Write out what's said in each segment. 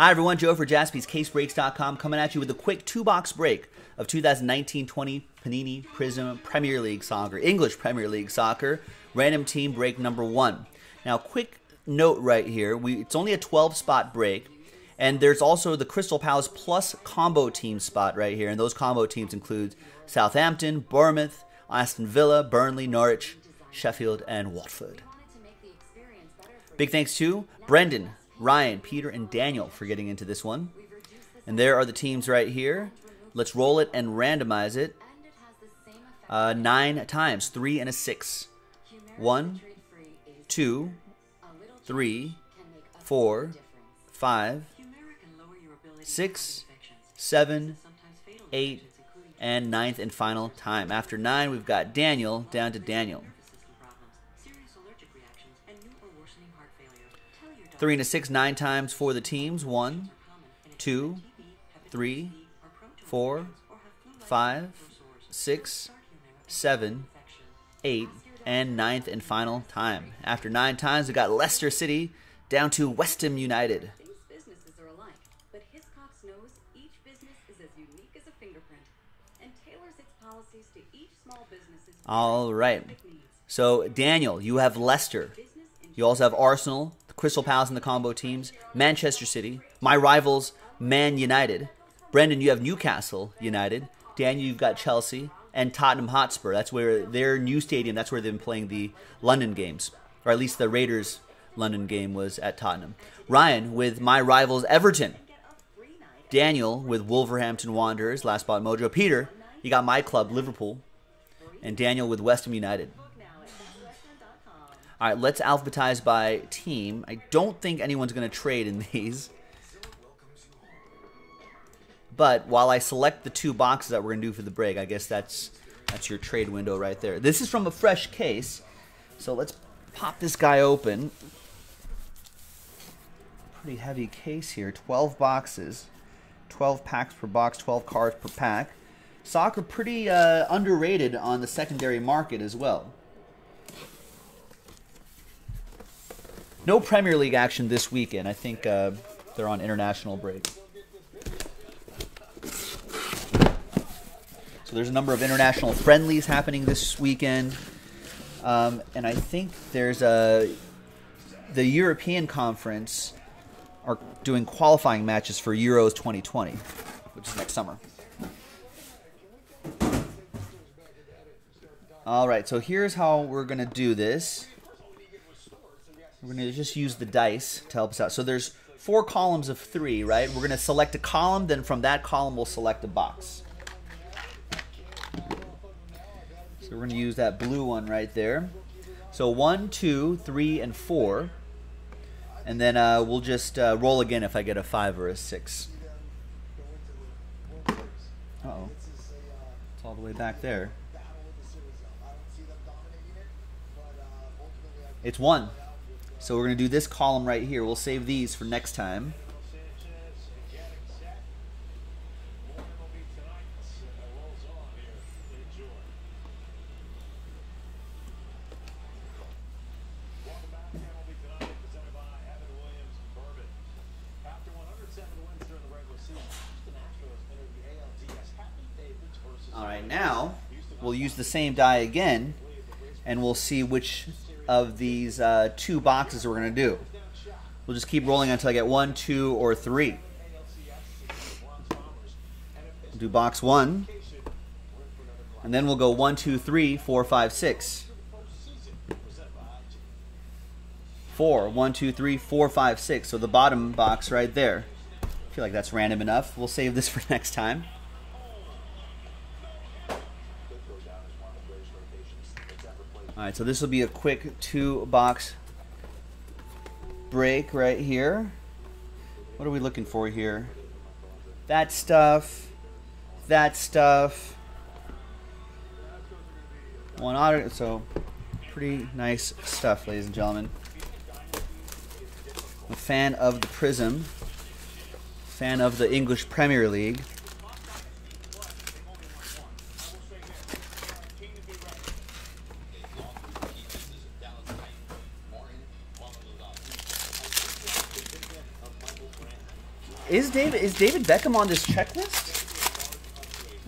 Hi, everyone. Joe for jaspyscasebreaks.com coming at you with a quick two box break of 2019 20 Panini Prizm Premier League Soccer, English Premier League Soccer, random team break number one. Now, quick note right here we, it's only a 12 spot break. And there's also the Crystal Palace plus combo team spot right here. And those combo teams include Southampton, Bournemouth, Aston Villa, Burnley, Norwich, Sheffield, and Watford. Big thanks to Brendan, Ryan, Peter, and Daniel for getting into this one. And there are the teams right here. Let's roll it and randomize it. Uh, nine times, three and a six. One, two, three, four, five, six, seven, eight, and ninth and final time. After nine, we've got Daniel down to Daniel. Three and a six, nine times for the teams. One, two, three, four, five, six, seven, eight, and ninth and final time. After nine times, we got Leicester City down to West Ham United. businesses are alike, but Hiscox knows each business is as unique as a fingerprint and tailors its policies to each small business's All right. So, Daniel, you have Leicester. You also have Arsenal, the Crystal Palace and the combo teams, Manchester City, my rivals, Man United. Brendan, you have Newcastle United. Daniel, you've got Chelsea and Tottenham Hotspur. That's where their new stadium, that's where they've been playing the London games. Or at least the Raiders London game was at Tottenham. Ryan with my rivals Everton. Daniel with Wolverhampton Wanderers, last spot mojo. Peter, you got my club, Liverpool. And Daniel with West Ham United. All right, let's alphabetize by team. I don't think anyone's going to trade in these. But while I select the two boxes that we're going to do for the break, I guess that's that's your trade window right there. This is from a fresh case. So let's pop this guy open. Pretty heavy case here. 12 boxes. 12 packs per box, 12 cards per pack. Soccer pretty uh, underrated on the secondary market as well. No Premier League action this weekend. I think uh, they're on international break. So there's a number of international friendlies happening this weekend, um, and I think there's a the European Conference are doing qualifying matches for Euros 2020, which is next summer. All right, so here's how we're gonna do this. We're going to just use the dice to help us out. So there's four columns of three, right? We're going to select a column, then from that column we'll select a box. So we're going to use that blue one right there. So one, two, three, and four. And then uh, we'll just uh, roll again if I get a five or a six. Uh-oh. It's all the way back there. It's one. So we're going to do this column right here. We'll save these for next time. All right, now we'll use the same die again, and we'll see which of these uh, two boxes we're going to do. We'll just keep rolling until I get one, two, or three. Do box one, and then we'll go one, two, three, four, five, six. Four, one, two, three, four, five, six. So the bottom box right there. I feel like that's random enough. We'll save this for next time. All right, so this will be a quick two box break right here. What are we looking for here? That stuff, that stuff. One auto, so pretty nice stuff, ladies and gentlemen. I'm a fan of the Prizm, fan of the English Premier League. Is David is David Beckham on this checklist?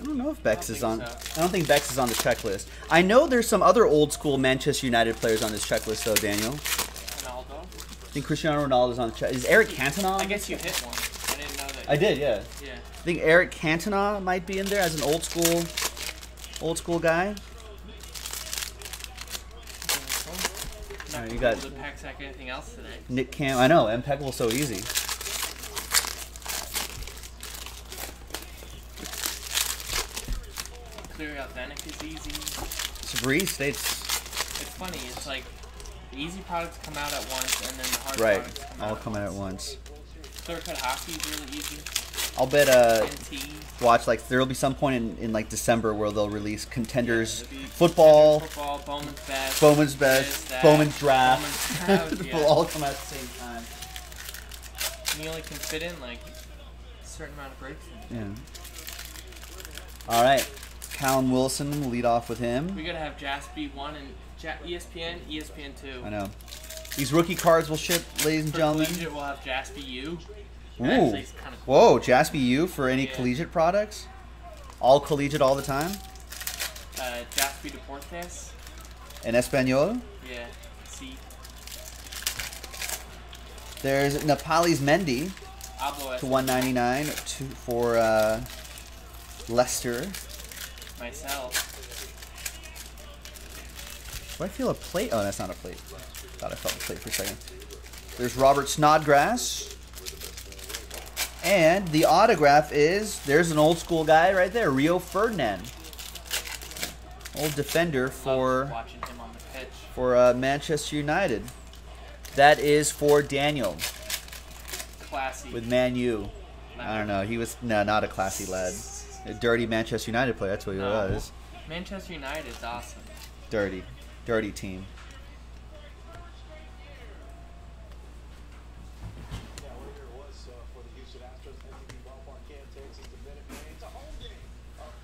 I don't know if Becks is on. so. I don't think Becks is on the checklist. I know there's some other old school Manchester United players on this checklist though. Daniel, Ronaldo. I think Cristiano Ronaldo's on the check. Is Eric Cantona? I guess you hit one. I didn't know that. I did, yeah. Yeah. I think Eric Cantona might be in there as an old school, old school guy. Not Alright, you got- be able sack anything else today. Nick Cam. I know, impeccable, so easy. Authentic is easy. It's a breeze. It's It's funny. It's like the easy products come out at once, and then the hard right. products come All out coming at at once. Clear cut hockey is really easy. I'll bet. Uh, watch like there'll be some point in, in like December where they'll release contenders It'll football, Football. Bowman's best. Bowman's best, draft. Bowman's draft, will all come out at the same time. And you only can fit in like a certain amount of breaks. in. Yeah. All right, Callum Wilson. We'll lead off with him. We gotta have Jaspy one and ja- ESPN, ESPN two. I know. These rookie cards will ship, ladies and For gentlemen. collegiate, we'll have Jaspy U. Ooh. Actually, it's Whoa, Jaspy U for any Yeah. collegiate products? All collegiate all the time? Uh, Jaspy Deportes. In Espanol? Yeah. See. There's Nampalys Mendy to 199 to, for uh, Leicester. Myself. Do I feel a plate? Oh, that's not a plate. Thought I felt a plate for a second. There's Robert Snodgrass. And the autograph is there's an old school guy right there, Rio Ferdinand. Old defender for him on the pitch. for uh, Manchester United. That is for Daniel Classy. with Man U. I don't know. He was no, not a classy lad. A dirty Manchester United player. That's what he No. was. Manchester United is awesome. Dirty, dirty team.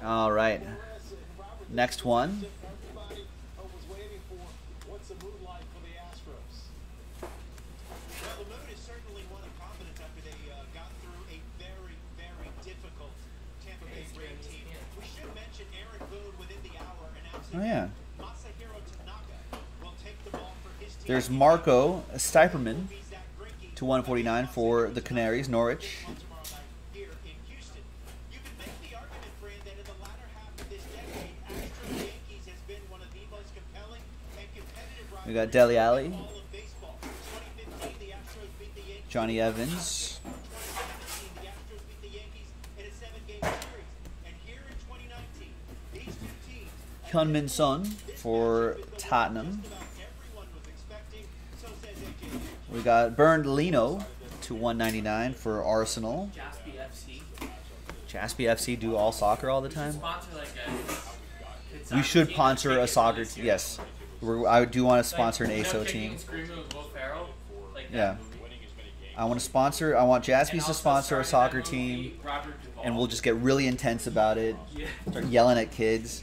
All right. Next year his team. There's Marco Stiepermann to 149 for the Canaries, Norwich. tomorrow night here in Johnny You Heung-min Son for Tottenham. about everyone was expecting, so says AJ Hinch. We got Bernd Leno to 199 for Arsenal. Jaspy FC. Do all soccer all the time. Sponsor like a. kid We should sponsor a soccer team. Yes, We're, I do want to sponsor an ASO team. and Screaming with Will Ferrell? Like that Yeah. I want to sponsor. I want And Jaspy's to sponsor a soccer in that movie, team, and we'll just get really intense about it. Start yelling at kids.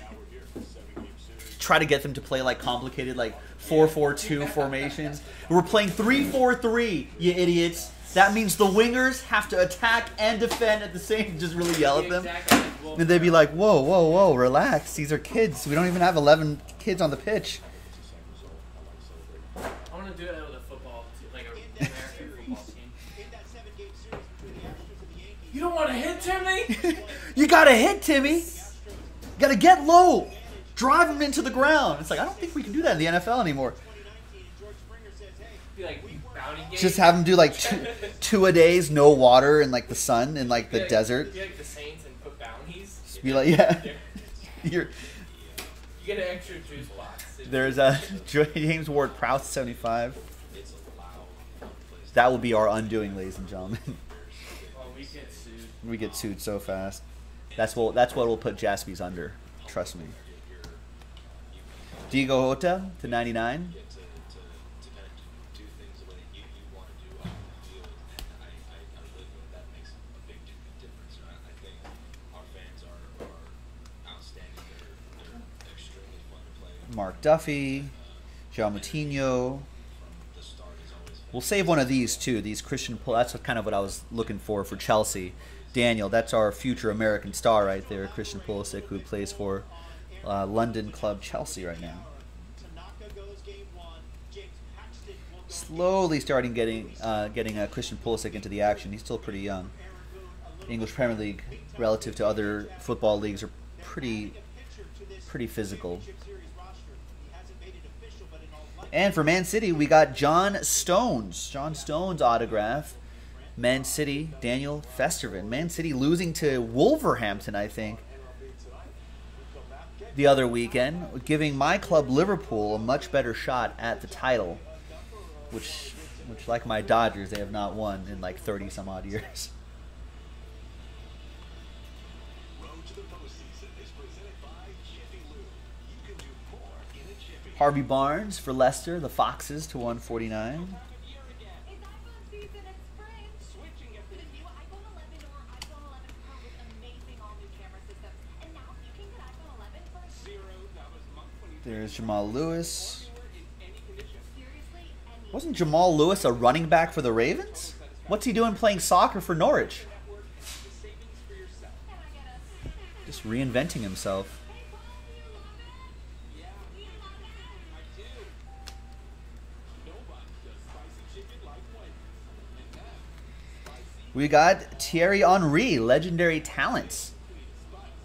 Try to get them to play like complicated like 4-4-2 formations. We're playing 3-4-3, you idiots. That means the wingers have to attack and defend at the same. Just really yell at them, Exactly like Will and they'd be like, "Whoa, whoa, whoa, relax. These are kids. We don't even have 11 kids on the pitch." I want to do it with a football, team, like a American football team. In that seven-game series between the Astros and the Yankees, You don't want to hit Timmy? you gotta hit Timmy. You gotta get low, drive him into the ground. It's like I don't think we can do that in the NFL anymore. 2019, George Springer says, hey, Be like bounty game. Just have him do like two, two a days, no water and like the sun in like the like- desert. Be like the Saints and put bounties. Be like, yeah, you're, You get an extra juice box. there's a James Ward Prowse 75. That will be our undoing, ladies and gentlemen. We get sued. we get sued so fast. That's what that's what will put Jaspy's under. Trust me. Diogo Jota to 99. to, to, to kind of do things the way that you, you want to do on the field. And I, I, I really think that makes a big difference. I, I think our fans are, are outstanding. They're, they're extremely fun to play. Mark Duffy, uh, Moutinho, start is always We'll save one of these too. These Christian. That's kind of what I was looking for for Chelsea. Daniel, that's our future American star right there, Christian Pulisic, who plays for uh, London club Chelsea right now. Slowly starting getting uh, getting uh, Christian Pulisic into the action. He's still pretty young. English Premier League, relative to other football leagues, are pretty pretty physical. And for Man City, we got John Stones. John Stones autograph. Man City, Daniel Festervin. Man City losing to Wolverhampton, I think, the other weekend, giving my club Liverpool a much better shot at the title, which, which like my Dodgers, they have not won in like 30 some odd years. Harvey Barnes for Leicester, the Foxes to 149. It's iPhone season in spring. Switching it The new iPhone 11 or iPhone 11 Pro with amazing all-new camera systems. And now you can get iPhone 11 for zero dollars a month when you There's Jamal Lewis. Wasn't Jamal Lewis a running back for the Ravens? What's he doing playing soccer for Norwich? Just reinventing himself. We got Thierry Henry, legendary talents.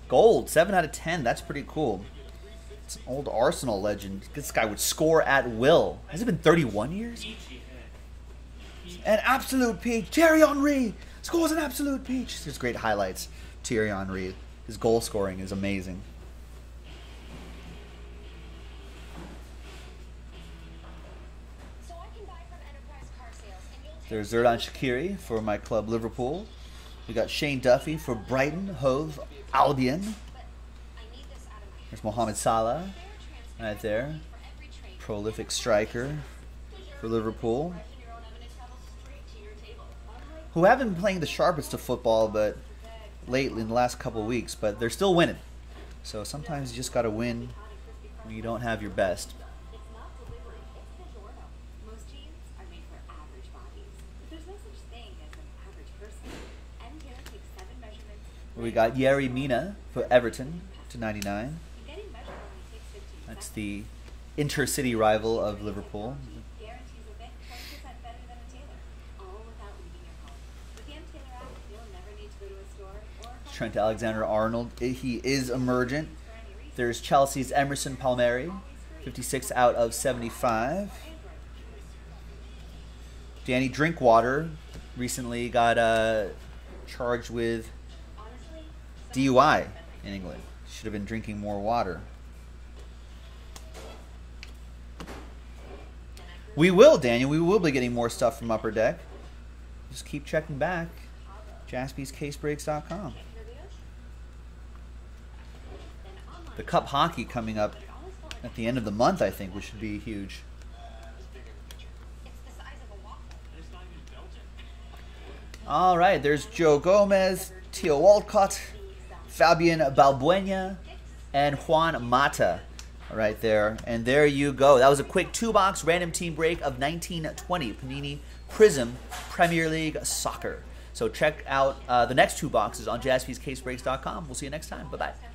Gold, 7 out of 10. That's pretty cool. Old Arsenal legend. This guy would score at will. Has it been 31 years? An absolute peach. Thierry Henry scores an absolute peach. There's great highlights. Thierry Henry. His goal scoring is amazing. There's Xherdan Shaqiri for my club Liverpool. We got Shane Duffy for Brighton Hove Albion. but I need this out of my There's Mohamed Salah right there. Prolific striker for Liverpool. Who haven't been playing the sharpest of football, but lately in the last couple weeks, but they're still winning. So sometimes you just got to win when you don't have your best. We got Yerry Mina for Everton to 99. Getting measured only takes 15 That's the intercity rival of Liverpool. Guarantees a fit 20% better than a tailor. All without leaving your home. With the M Tailor app, you'll never need to go to a store or a Trent Alexander Arnold, he is emergent. There's Chelsea's Emerson Palmieri, 56 out of 75. Danny Drinkwater recently got uh, charged with DUI in England. Should have been drinking more water. We will, Daniel. We will be getting more stuff from Upper Deck. Just keep checking back. JaspysCaseBreaks.com. The Cup hockey coming up at the end of the month, I think, which should be huge. All right, there's Joe Gomez, Theo Walcott, Fabian Balbuena, and Juan Mata right there. And there you go. That was a quick two box random team break of 1920 Panini Prizm Premier League Soccer. So check out uh, the next two boxes on jaspyscasebreaks.com. We'll see you next time. Bye bye.